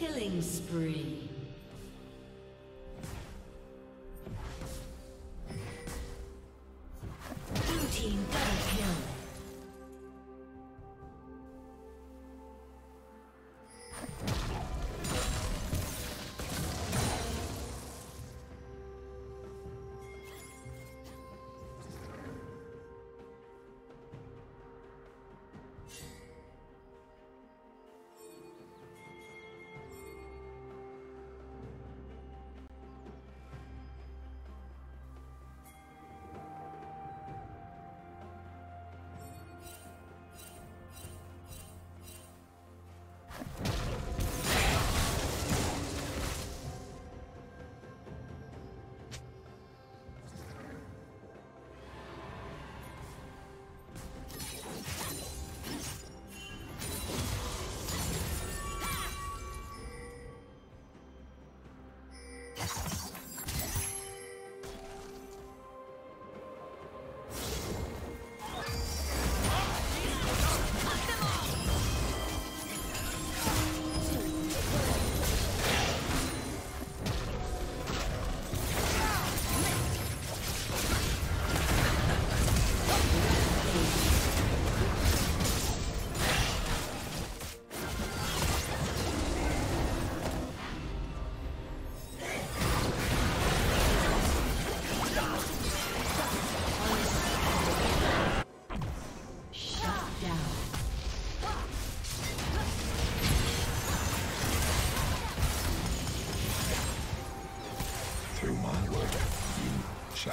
Killing spree.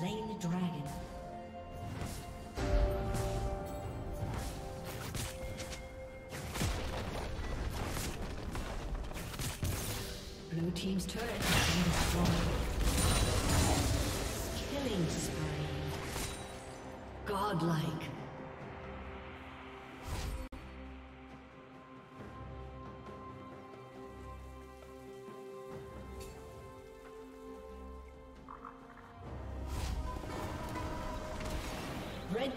Slain the dragon. Blue team's turret has been destroyed. Killing spree. Godlike.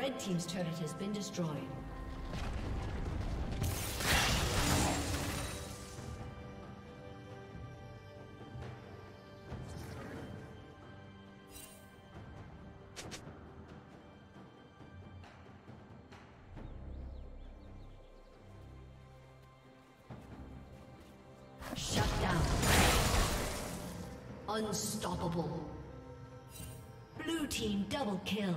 Red Team's turret has been destroyed. Shut down. Unstoppable. Blue team double kill.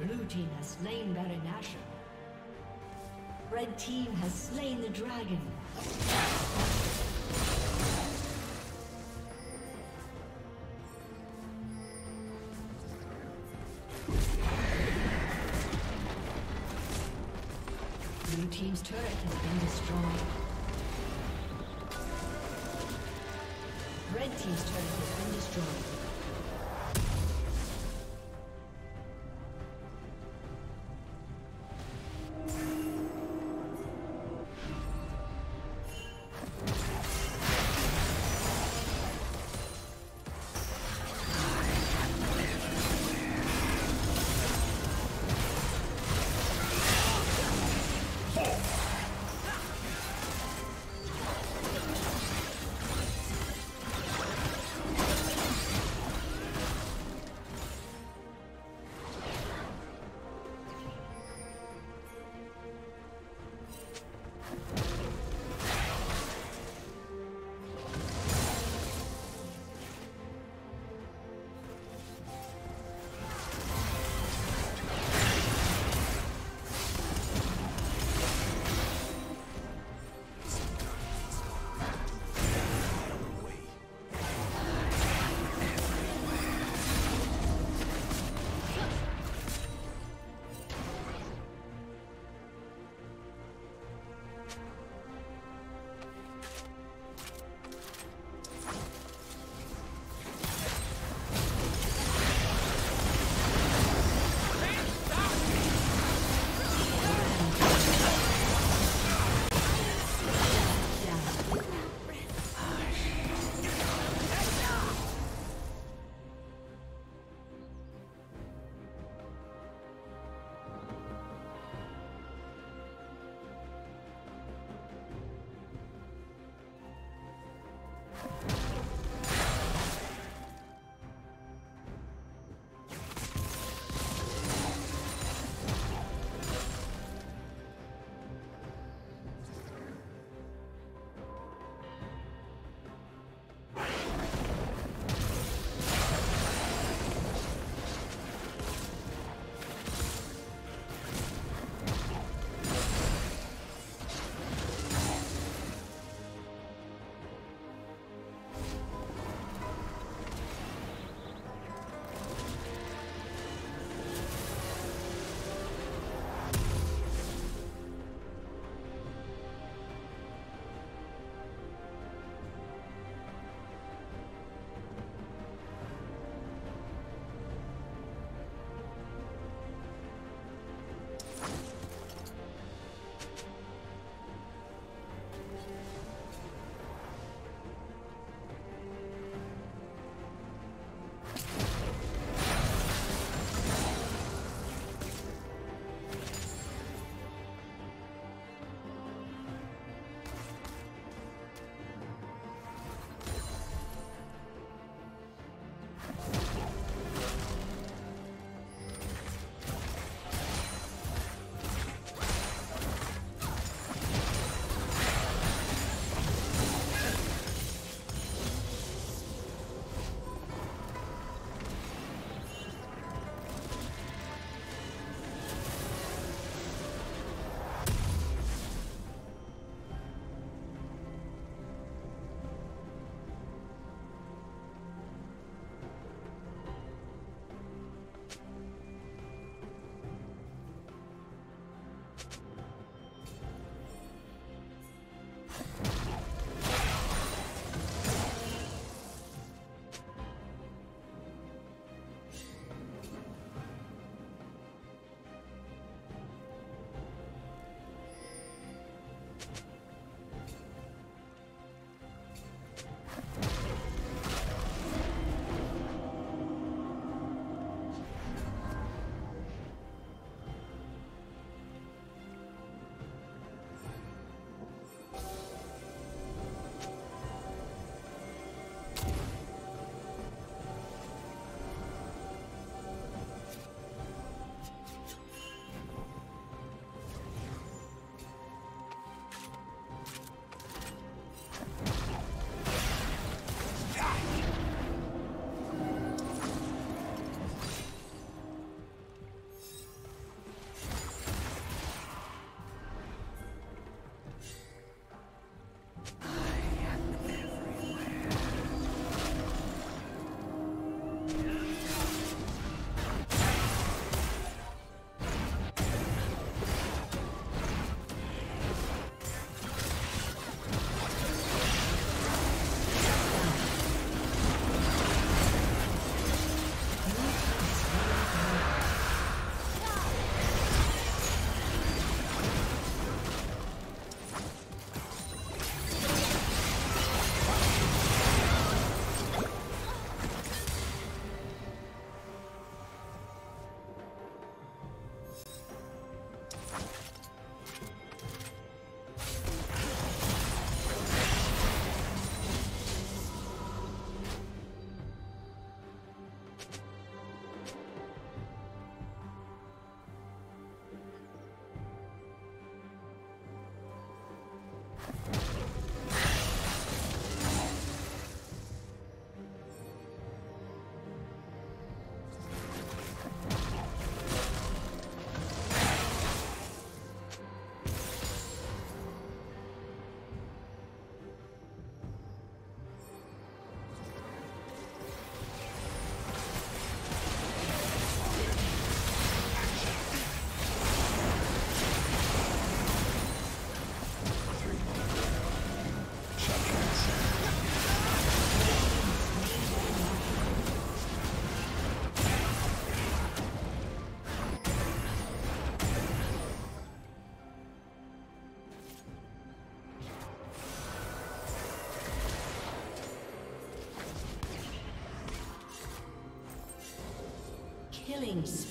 Blue team has slain Baron Nashor. Red team has slain the dragon. Blue team's turret has been destroyed. Red team's turret has been destroyed. Killing spree.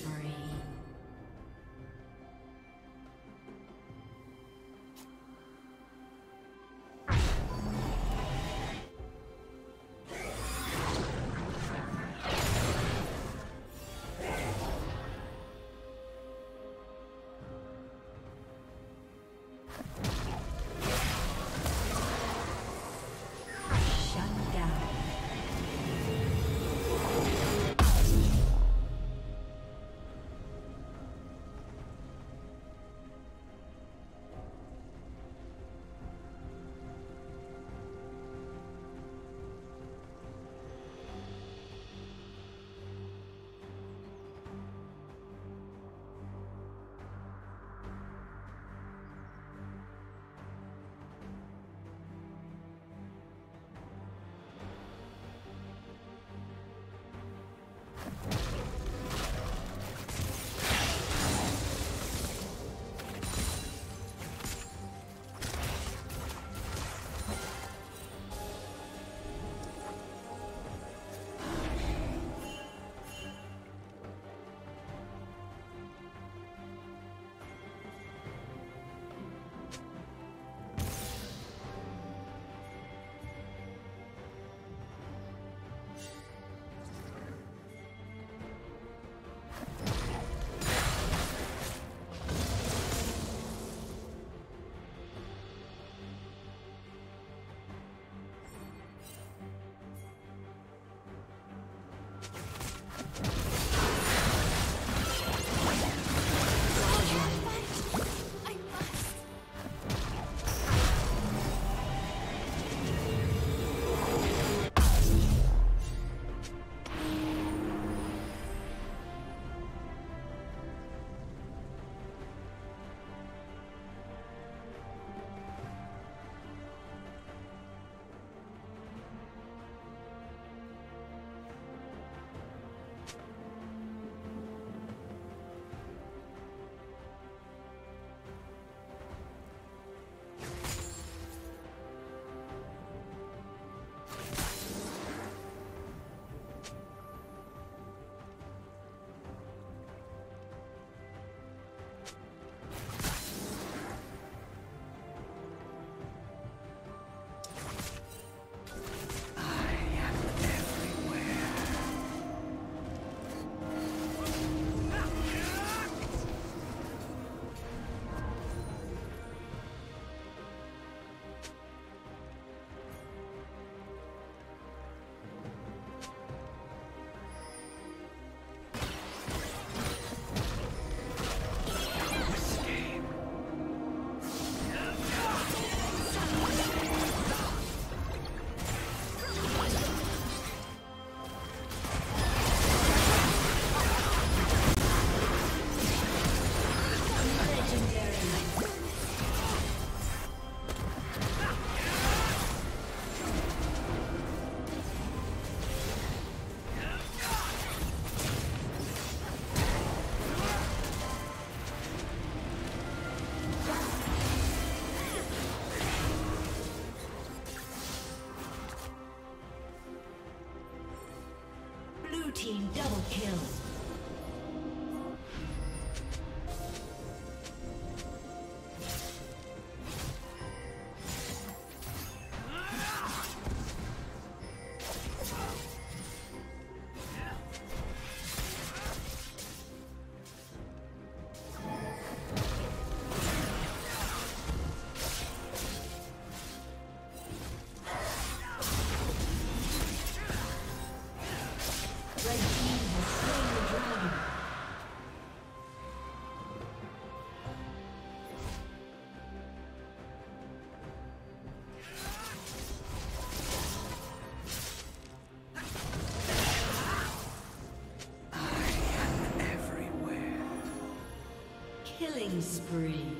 Kill. Killing spree.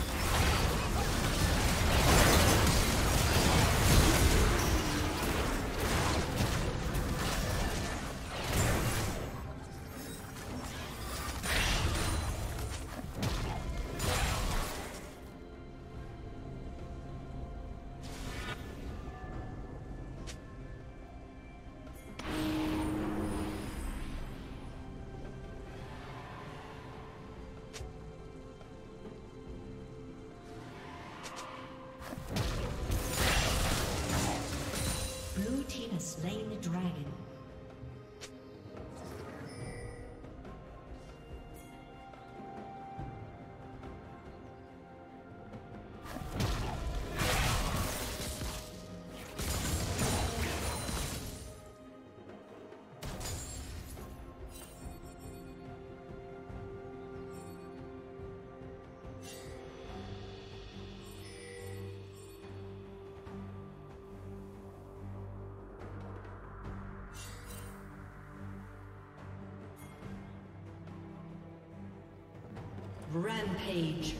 Rampage.